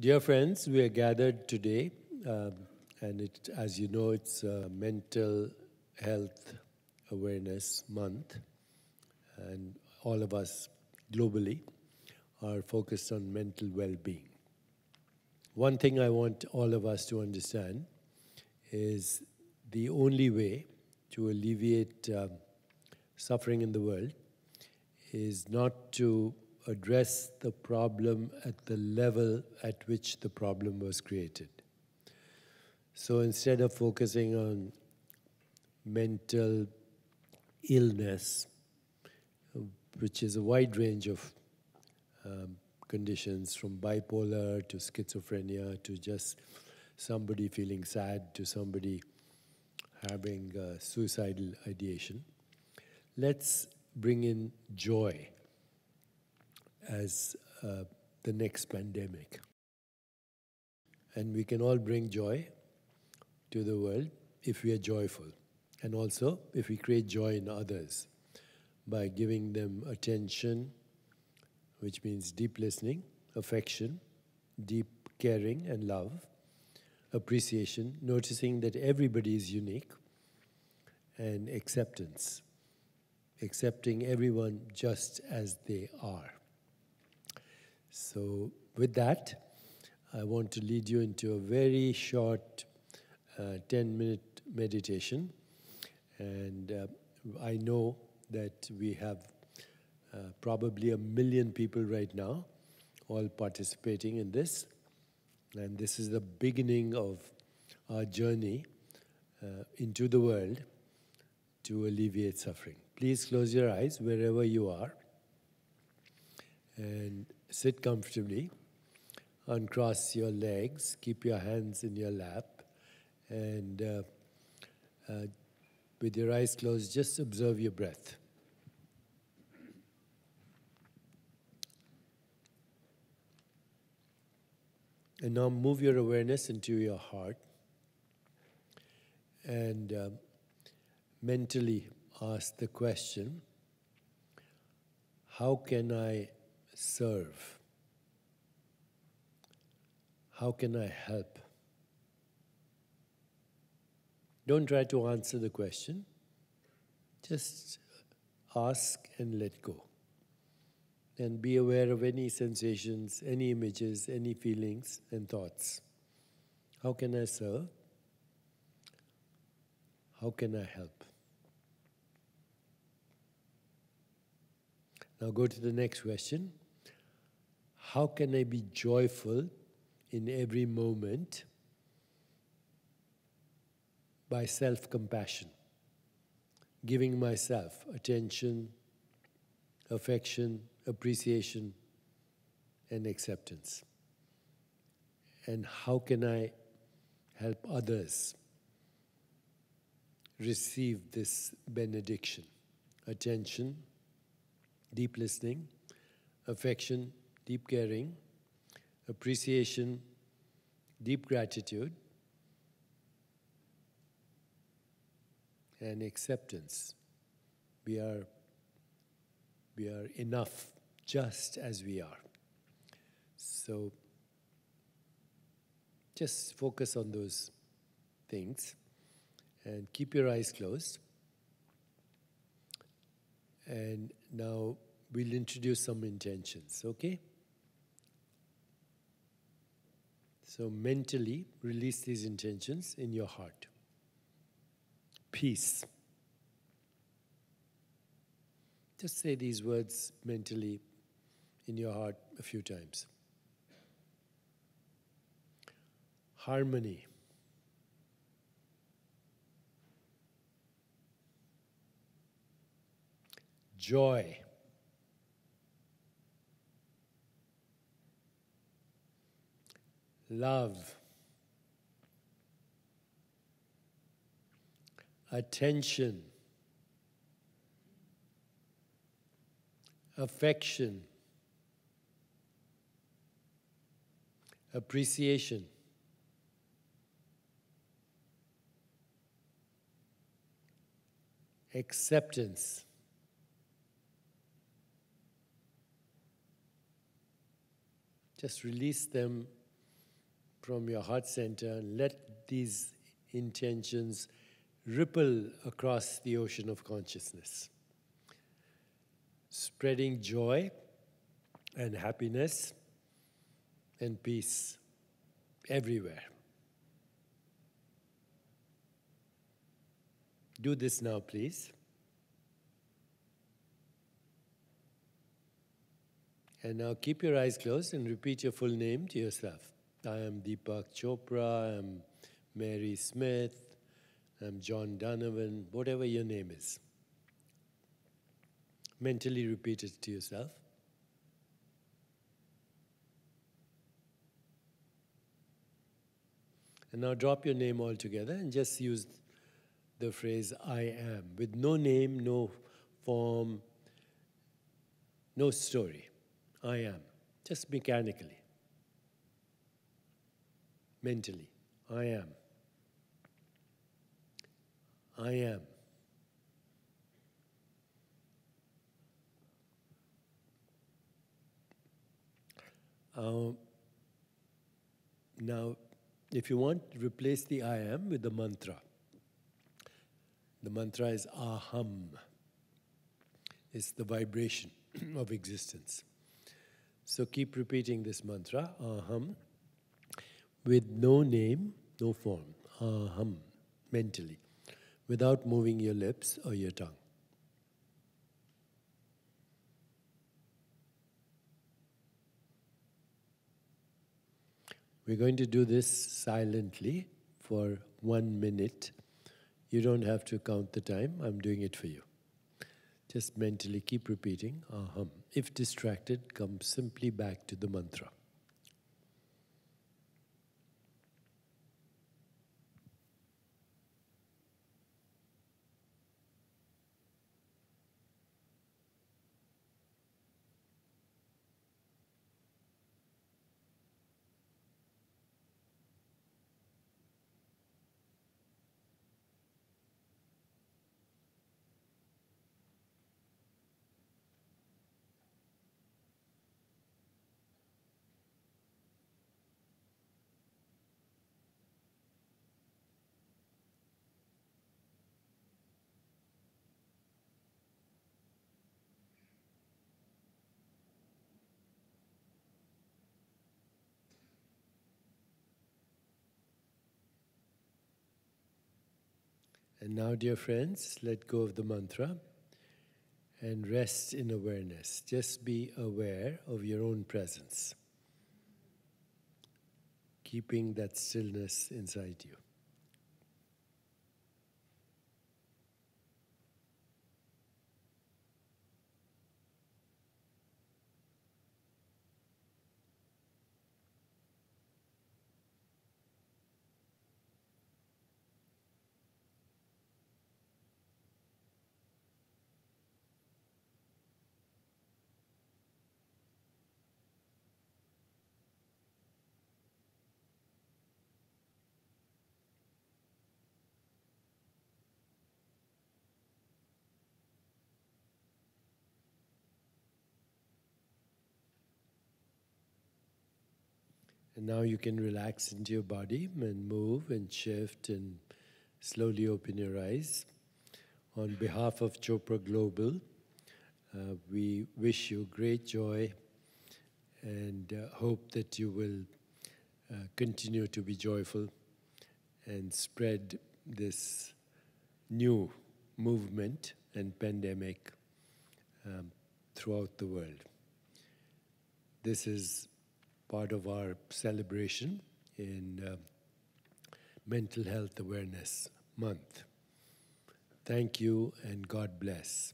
Dear friends, we are gathered today, um, and it, as you know, it's Mental Health Awareness Month, and all of us globally are focused on mental well being. One thing I want all of us to understand is the only way to alleviate um, suffering in the world is not to address the problem at the level at which the problem was created. So instead of focusing on mental illness, which is a wide range of um, conditions from bipolar to schizophrenia to just somebody feeling sad to somebody having uh, suicidal ideation. Let's bring in joy as uh, the next pandemic. And we can all bring joy to the world if we are joyful. And also if we create joy in others by giving them attention, which means deep listening, affection, deep caring and love, appreciation, noticing that everybody is unique, and acceptance, accepting everyone just as they are. So, with that, I want to lead you into a very short uh, 10 minute meditation. And uh, I know that we have uh, probably a million people right now all participating in this. And this is the beginning of our journey uh, into the world to alleviate suffering. Please close your eyes wherever you are. And Sit comfortably, uncross your legs, keep your hands in your lap, and uh, uh, with your eyes closed, just observe your breath. And now move your awareness into your heart and uh, mentally ask the question How can I serve? How can I help? Don't try to answer the question. Just ask and let go. And be aware of any sensations, any images, any feelings and thoughts. How can I serve? How can I help? Now go to the next question. How can I be joyful in every moment by self compassion? Giving myself attention, affection, appreciation, and acceptance. And how can I help others receive this benediction? Attention, deep listening, affection, deep caring, appreciation, deep gratitude, and acceptance. We are, we are enough just as we are. So just focus on those things and keep your eyes closed. And now we'll introduce some intentions, okay? So mentally release these intentions in your heart. Peace. Just say these words mentally in your heart a few times. Harmony. Joy. Love, attention, affection, appreciation. Acceptance. Just release them from your heart center and let these intentions ripple across the ocean of consciousness, spreading joy and happiness and peace everywhere. Do this now, please. And now keep your eyes closed and repeat your full name to yourself. I am Deepak Chopra, I'm Mary Smith, I'm John Donovan, whatever your name is. Mentally repeat it to yourself. And now drop your name altogether and just use the phrase I am with no name, no form, no story. I am, just mechanically, mentally. I am. I am. Uh, now, if you want, replace the I am with the mantra. The mantra is aham. It's the vibration of existence. So keep repeating this mantra, aham, with no name, no form, aham, mentally without moving your lips or your tongue. We're going to do this silently for one minute. You don't have to count the time, I'm doing it for you. Just mentally keep repeating aham. If distracted, come simply back to the mantra. And now, dear friends, let go of the mantra and rest in awareness. Just be aware of your own presence, keeping that stillness inside you. And now you can relax into your body and move and shift and slowly open your eyes. On behalf of Chopra Global, uh, we wish you great joy and uh, hope that you will uh, continue to be joyful and spread this new movement and pandemic um, throughout the world. This is part of our celebration in uh, Mental Health Awareness Month. Thank you and God bless.